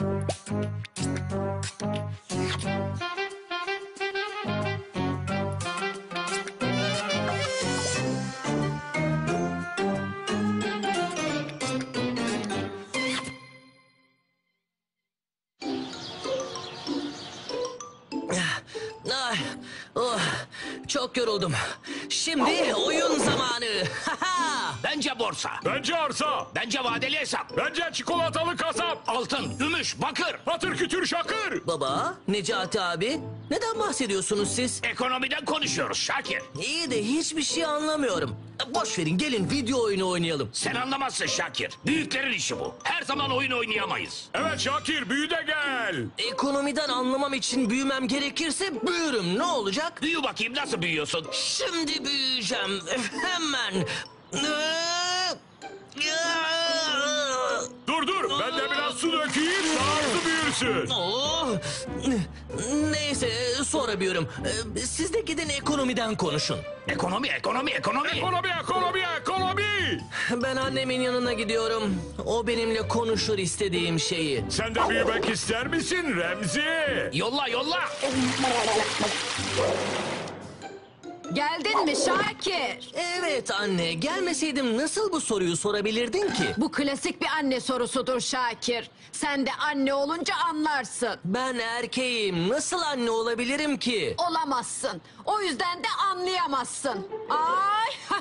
Ay, oh, çok yoruldum. Şimdi oyun zamanı. Bence borsa. Bence arsa. Bence vadeli hesap. Bence çikolatalı kasap. Altın, gümüş, bakır. Patır kütür şakır. Baba, Necati abi, neden bahsediyorsunuz siz? Ekonomiden konuşuyoruz Şakir. İyi de hiçbir şey anlamıyorum. Boş verin gelin video oyunu oynayalım. Sen anlamazsın Şakir. Büyüklerin işi bu. Her zaman oyun oynayamayız. Evet Şakir büyü de gel. Ekonomiden anlamam için büyümem gerekirse büyürüm. Ne olacak? Büyü bakayım nasıl büyüyorsun? Şimdi büyüyeceğim. Hemen. Hızlı büyürsün. Oh. Neyse sonra. Ee, Siz de gidin ekonomiden konuşun. Ekonomi, ekonomi, ekonomi. Ekonomi ekonomi ekonomi. Ben annemin yanına gidiyorum. O benimle konuşur istediğim şeyi. Sen de büyümek ister misin Remzi? Yolla, yolla. Geldin mi Şakir? Evet anne, gelmeseydim nasıl bu soruyu sorabilirdin ki? Bu klasik bir anne sorusudur Şakir. Sen de anne olunca anlarsın. Ben erkeğim, nasıl anne olabilirim ki? Olamazsın. O yüzden de anlayamazsın. Ay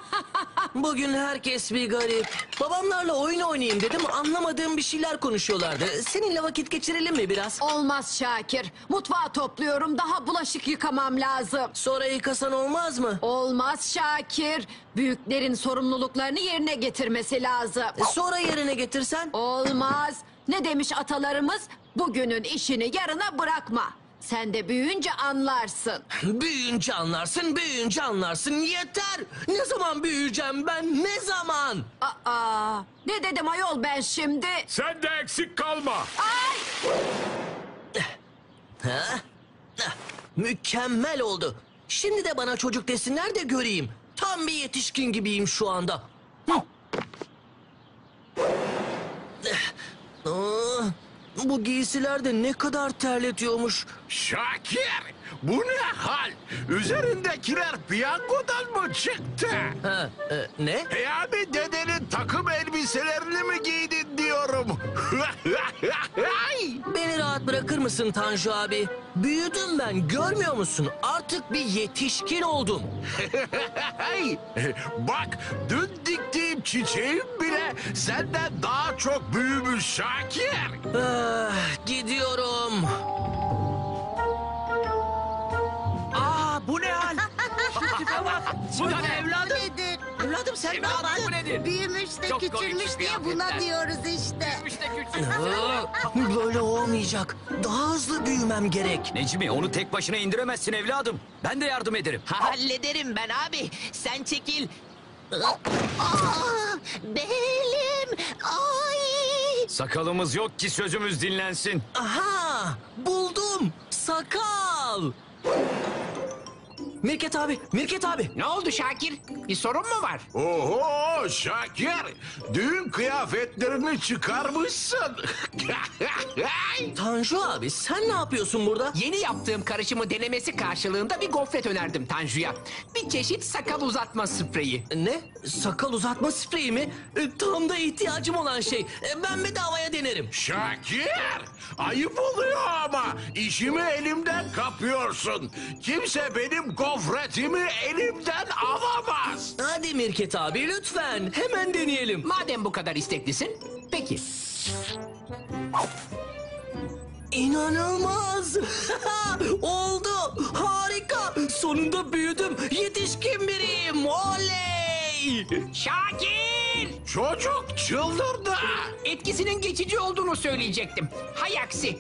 Bugün herkes bir garip. Babamlarla oyun oynayayım dedim, anlamadığım bir şeyler konuşuyorlardı. Seninle vakit geçirelim mi biraz? olmaz Şakir. Mutfağı topluyorum daha bulaşık yıkamam lazım. Sonra yıkasan olmaz mı? Olmaz Şakir. Büyüklerin sorumluluklarını yerine getirmesi lazım. E, Sonra yerine getirsen? Olmaz. Ne demiş atalarımız? Bugünün işini yarına bırakma. Sen de büyüyünce anlarsın. Büyüyünce anlarsın, büyüyünce anlarsın. Yeter! Ne zaman büyüyeceğim ben, ne zaman? Aa, ne dedim ayol ben şimdi? Sen de eksik kalma. Ay! Ha? Mükemmel oldu. Şimdi de bana çocuk desinler de göreyim. Tam bir yetişkin gibiyim şu anda. Hı. Eh, aa, Bu giysiler de ne kadar terletiyormuş. Şakir, bu ne hal? Üzerindekiler piyangodan mı çıktı? Ha, e, ne? Yani dedenin takım elbiselerini mi giydin diyorum. Beni rahat bırakır mısın Tanju abi? Büyüdüm ben, görmüyor musun? Artık bir yetişkin oldum. Bak, dün çiçeğim bile senden daha çok büyümüş Şakir. Ah, gidiyorum. Aa bu ne hal? Şu tipe bak. Bu ne evladım? Nedir? Evladım sen ne Baba, yaptın? Bu nedir? Büyümüş de Çok küçülmüş komik diye buna kıyafetler. diyoruz işte. İşte küçük. Aa, Böyle olmayacak. Daha hızlı büyümem gerek. Necmi onu tek başına indiremezsin evladım. Ben de yardım ederim. Hallederim ben abi. Sen çekil. Aa, belim. Ay. Sakalımız yok ki sözümüz dinlensin. Aha! Buldum! Sakal! Mirket abi, Mirket abi. Ne oldu Şakir? Bir sorun mu var? Oho Şakir, düğün kıyafetlerini çıkarmışsın. Tanju abi sen ne yapıyorsun burada? Yeni yaptığım karışımı denemesi karşılığında bir gofret önerdim Tanju'ya. Bir çeşit sakal uzatma spreyi. Ne? Sakal uzatma spreyi mi? E, Tam da ihtiyacım olan şey. E, Ben bedavaya denerim. Şakir, ayıp oluyor ama işimi elimden kapıyorsun. Kimse benim gofretimi elimden alamaz. Hadi Mirket abi lütfen. Hemen deneyelim. Madem bu kadar isteklisin, peki. İnanılmaz. Oldu. Harika. Sonunda büyüdüm. Yetişkin biriyim. Oley. Şakir! Çocuk çıldırdı. Etkisinin geçici olduğunu söyleyecektim. Hay aksi.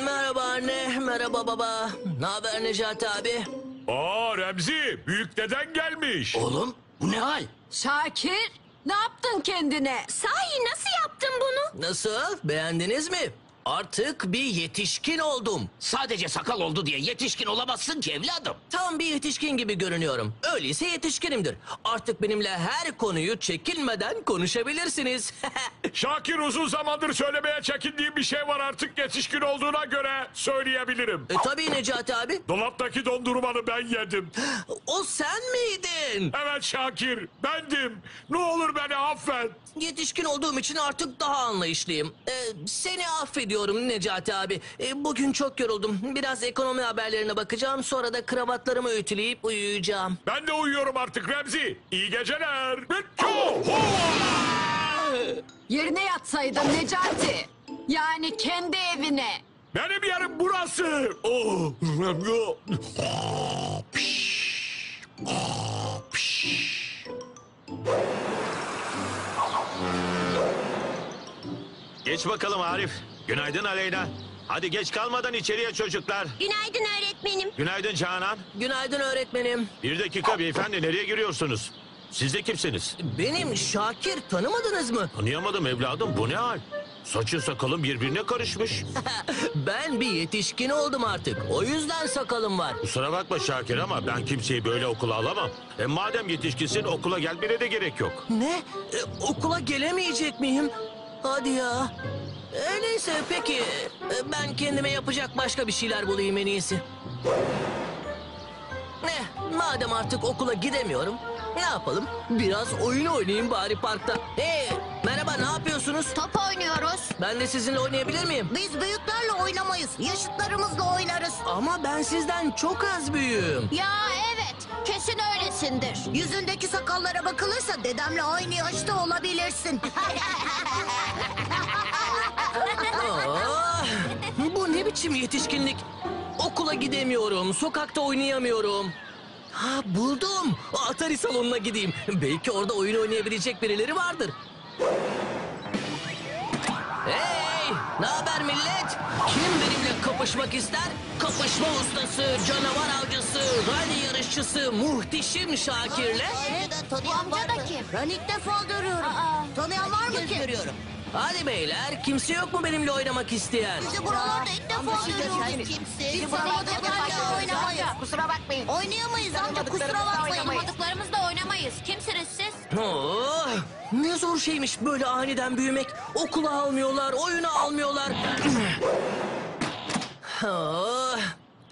Merhaba anne, merhaba baba. Ne haber Necati abi? Aa Remzi büyük deden gelmiş. Oğlum bu ne hal? Şakir, ne yaptın kendine? Sahi nasıl yaptın bunu? Nasıl? Beğendiniz mi? Artık bir yetişkin oldum. Sadece sakal oldu diye yetişkin olamazsın ki evladım. Tam bir yetişkin gibi görünüyorum. Öyleyse yetişkinimdir. Artık benimle her konuyu çekinmeden konuşabilirsiniz. Şakir uzun zamandır söylemeye çekindiğim bir şey var artık yetişkin olduğuna göre söyleyebilirim. e, tabii Necati abi. Dolaptaki dondurmanı ben yedim. O sen miydin? Evet Şakir bendim. Ne olur beni affet. Yetişkin olduğum için artık daha anlayışlıyım. Ee, seni affediyorum Necati abi. Ee, bugün çok yoruldum. Biraz ekonomi haberlerine bakacağım. Sonra da kravatlarımı ütüleyip uyuyacağım. Ben de uyuyorum artık Remzi. İyi geceler. Yerine yatsaydın Necati. Yani kendi evine. Benim yerim burası. Oh. Geç bakalım Arif. Günaydın Aleyna. Hadi geç kalmadan içeriye çocuklar. Günaydın öğretmenim. Günaydın Canan. Günaydın öğretmenim. Bir dakika beyefendi nereye giriyorsunuz? Siz de kimsiniz? Benim Şakir tanımadınız mı? Tanıyamadım evladım bu ne hal? Saçın sakalın birbirine karışmış. Ben bir yetişkin oldum artık. O yüzden sakalım var. Kusura bakma Şakir ama ben kimseyi böyle okula alamam. E madem yetişkinsin okula gelmene de gerek yok. Ne? Ee, okula gelemeyecek miyim? Hadi ya. Ee, neyse peki. Ee, ben kendime yapacak başka bir şeyler bulayım en iyisi. Ne? Madem artık okula gidemiyorum. Ne yapalım? Biraz oyun oynayayım bari parkta. Hey, merhaba ne yapıyorsunuz? Top oynuyoruz. Ben de sizinle oynayabilir miyim? Biz büyüklerle oynamayız. Yaşıtlarımızla oynarız. Ama ben sizden çok az büyüğüm. Ya evet. Kesin öylesindir. Yüzündeki sakallara bakılırsa dedemle aynı yaşta olabilirsin. Ah, bu ne biçim yetişkinlik? Okula gidemiyorum, sokakta oynayamıyorum. Ha buldum. Atari salonuna gideyim. Belki orada oyun oynayabilecek birileri vardır. Hey! Ne haber millet? Kim benimle kapışmak ister? Kapışma ustası, canavar avcısı, rally yarışçısı, muhteşem Şakir'le. Bu amca da kim? Ben ilk defa görüyorum. Tanıyan var mı ki? Görüyorum. Hadi beyler, kimse yok mu benimle oynamak isteyen? Bizi buralarda ilk defa görüyoruz. Kimse. Biz tanımadıklarla oynamayız. Kusura bakmayın. Oynayamayız amca kusura bakmayın. Tanımadıklarımızla oynamayız. Kimsiniz siz? Oh, ne zor şeymiş böyle aniden büyümek. Okula almıyorlar, oyuna almıyorlar. oh,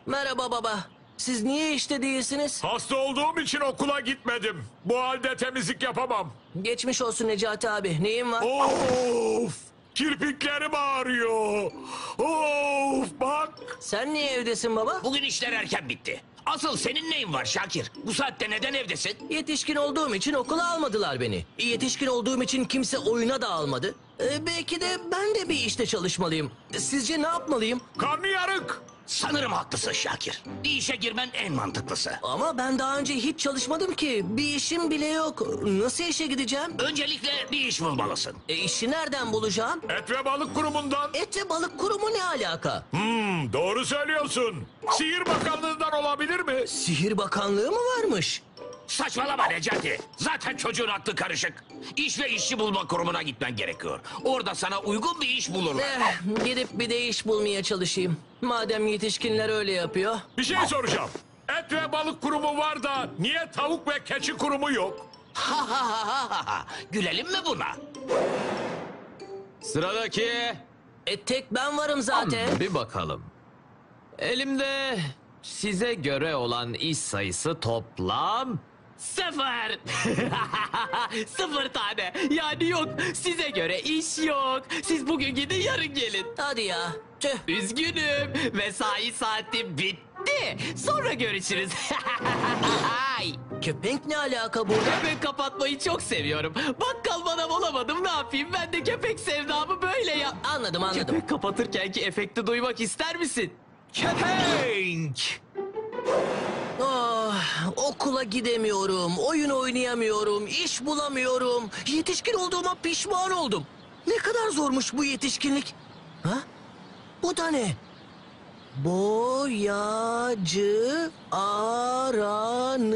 merhaba baba. Siz niye işte değilsiniz? Hasta olduğum için okula gitmedim. Bu halde temizlik yapamam. Geçmiş olsun Necati abi. Neyin var? Of! Kirpiklerim ağrıyor. Of bak. Sen niye evdesin baba? Bugün işler erken bitti. Asıl senin neyin var Şakir? Bu saatte neden evdesin? Yetişkin olduğum için okula almadılar beni. Yetişkin olduğum için kimse oyuna da almadı. Ee, belki de ben de bir işte çalışmalıyım. Sizce ne yapmalıyım? Karnı yarık. Sanırım haklısın Şakir. Bir işe girmen en mantıklısı. Ama ben daha önce hiç çalışmadım ki. Bir işim bile yok. Nasıl işe gideceğim? Öncelikle bir iş bulmalısın. E, işi nereden bulacağım? Et ve balık kurumundan. Et ve balık kurumu ne alaka? Hmm, doğru söylüyorsun. Sihir bakanlığından olabilir mi? Sihir Bakanlığı mı varmış? Saçmalama Necati. Zaten çocuğun aklı karışık. İş ve işçi bulma kurumuna gitmen gerekiyor. Orada sana uygun bir iş bulurlar. Eh, gidip bir de iş bulmaya çalışayım. Madem yetişkinler öyle yapıyor. Bir şey soracağım. Et ve balık kurumu var da niye tavuk ve keçi kurumu yok? Ha ha ha ha ha. Gülelim mi buna? Sıradaki E tek ben varım zaten. bir bakalım. Elimde size göre olan iş sayısı toplam sıfır. sıfır tane. Yani yok. Size göre iş yok. Siz bugün gidin yarın gelin. Hadi ya. Tüh. Üzgünüm. Mesai saati bitti. Sonra görüşürüz. Ay. Köpek ne alaka burada? Köpek kapatmayı çok seviyorum. Bakkal bana bulamadım ne yapayım? Ben de köpek sevdamı böyle ya. Anladım anladım. Köpek kapatırken ki efekti duymak ister misin? Köpek! Oh, okula gidemiyorum, oyun oynayamıyorum, iş bulamıyorum. Yetişkin olduğuma pişman oldum. Ne kadar zormuş bu yetişkinlik. Ha? Bu da ne? Boyacı aranıyor.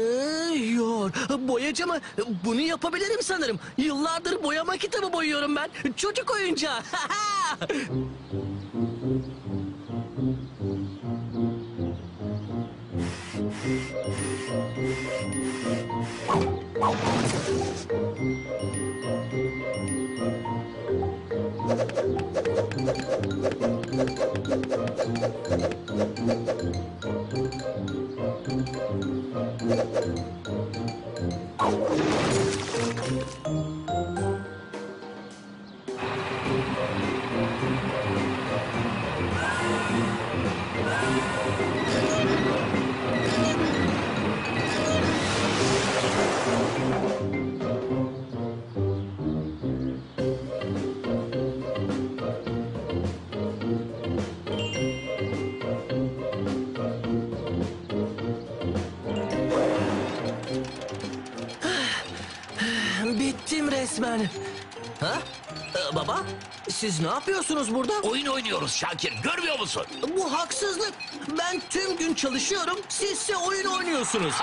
Boyacı mı? Bunu yapabilirim sanırım. Yıllardır boyama kitabı boyuyorum ben. Çocuk oyuncağı. Thank you. Resmen. Ha? Ee, baba, siz ne yapıyorsunuz burada? Oyun oynuyoruz Şakir. Görmüyor musun? Bu haksızlık. Ben tüm gün çalışıyorum, sizse oyun oynuyorsunuz.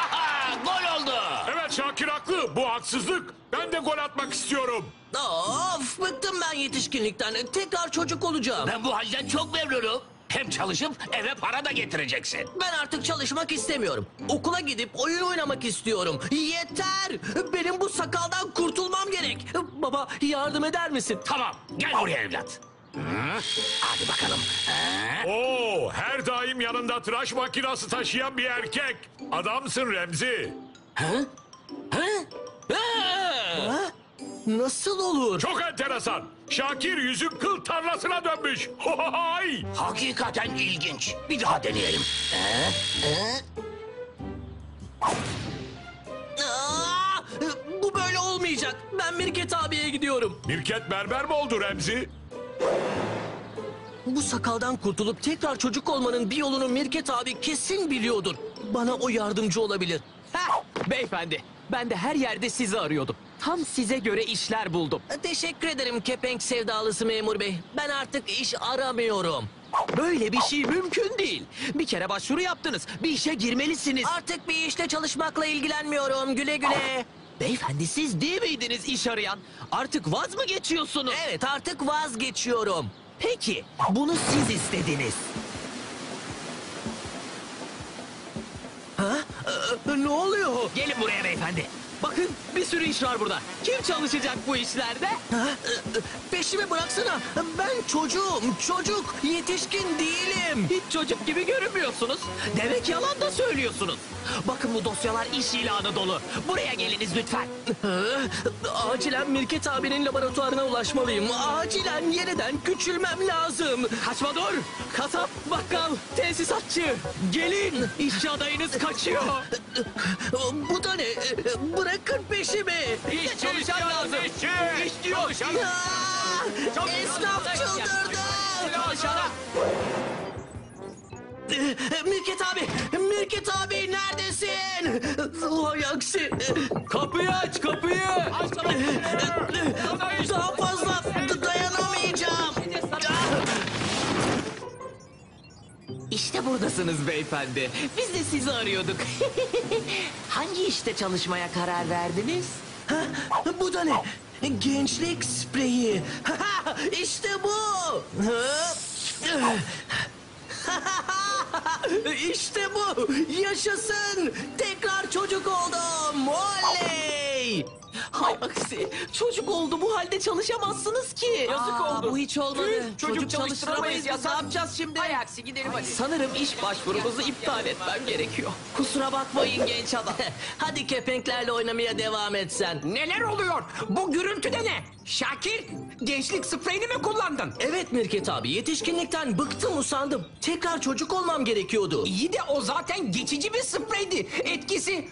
Gol oldu. Evet Şakir haklı. Bu haksızlık. Ben de gol atmak istiyorum. Of, bıktım ben yetişkinlikten. Tekrar çocuk olacağım. Ben bu halden çok memnunum. Hem çalışıp eve para da getireceksin. Ben artık çalışmak istemiyorum. Okula gidip oyun oynamak istiyorum. Yeter! Benim bu sakaldan kurtulmam gerek. Baba yardım eder misin? Tamam, gel buraya evlat. Hı? Hadi bakalım. Ha? Oo, her daim yanında tıraş makinası taşıyan bir erkek. Adamsın Remzi. Ha? Nasıl olur? Çok enteresan. Şakir yüzük kıl tarlasına dönmüş. Hay! Hakikaten ilginç. Bir daha deneyelim. Aa, bu böyle olmayacak. Ben Mirket abiye gidiyorum. Mirket berber mi oldu Remzi? Bu sakaldan kurtulup tekrar çocuk olmanın bir yolunu Mirket abi kesin biliyordur. Bana o yardımcı olabilir. Heh, beyefendi, ben de her yerde sizi arıyordum. Tam size göre işler buldum. Teşekkür ederim kepenk sevdalısı memur bey. Ben artık iş aramıyorum. Böyle bir şey mümkün değil. Bir kere başvuru yaptınız. Bir işe girmelisiniz. Artık bir işte çalışmakla ilgilenmiyorum. Güle güle. Beyefendi siz değil miydiniz iş arayan? Artık vaz mı geçiyorsunuz? Evet artık vazgeçiyorum. Peki, bunu siz istediniz. Ha? Ee, ne oluyor? Gelin buraya beyefendi. Bakın bir sürü iş var burada. Kim çalışacak bu işlerde? Ha? Peşimi bıraksana. Ben çocuğum. Çocuk. Yetişkin değilim. Hiç çocuk gibi görünmüyorsunuz. Demek yalan da söylüyorsunuz. Bakın bu dosyalar iş ilanı dolu. Buraya geliniz lütfen. Acilen Mirket abinin laboratuvarına ulaşmalıyım. Acilen yeniden küçülmem lazım. Kaçma dur. Kasap, bakkal, tesisatçı. Gelin. İşçi adayınız kaçıyor. Bu da ne? Bırakın peşimi. İş çalışan lazım. İş diyor. Aa, Esnaf çıldırdı. Aşağıda. Mirket abi, Mirket abi neredesin? Vay aksi. Kapıyı aç kapıyı. Daha fazla İşte buradasınız beyefendi. Biz de sizi arıyorduk. Hangi işte çalışmaya karar verdiniz? Ha, Bu da ne? Gençlik spreyi. işte bu. işte bu. Yaşasın. Tekrar çocuk oldum. Oley. Hay aksi. Çocuk oldu bu halde çalışamazsınız ki. Yazık oldu. Bu hiç olmadı. Çocuk, çalıştıramayız ya. Ne yapacağız şimdi? Hay aksi gidelim hadi. Sanırım iş başvurumuzu iptal etmem gerekiyor. Kusura bakmayın genç adam. Hadi kepenklerle oynamaya devam et sen. Neler oluyor? Bu gürültü de ne? Şakir, gençlik spreyini mi kullandın? Evet Mirket abi yetişkinlikten bıktım usandım. Tekrar çocuk olmam gerekiyordu. İyi de o zaten geçici bir spreydi. Etkisi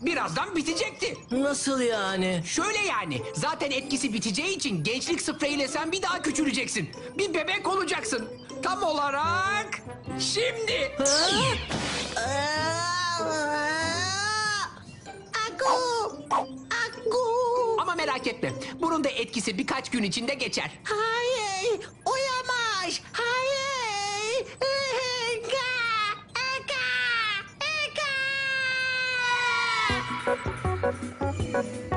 birazdan bitecekti. Nasıl yani? Şöyle yani, zaten etkisi biteceği için gençlik spreyiyle sen bir daha küçüleceksin. Bir bebek olacaksın. Tam olarak şimdi. Aku! Aku! Ama merak etme, bunun da etkisi birkaç gün içinde geçer. Hayır! пока.